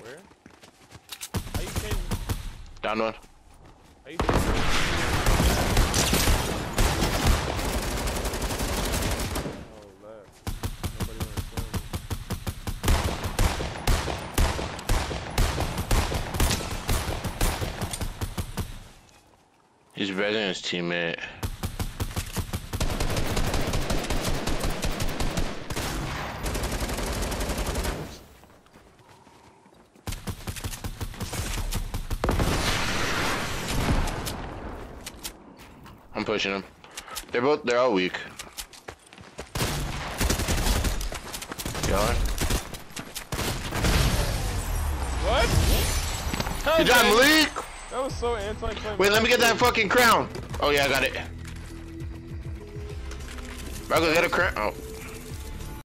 Where? How you changing? Down one. How you changing? Oh, left. Nobody wanna show me. He's better than his teammate. I'm pushing them. They're both, they're all weak. Going. What? Good job, Malik! That was so anti Wait, let me get that fucking crown. Oh yeah, I got it. Go get a crown. Oh.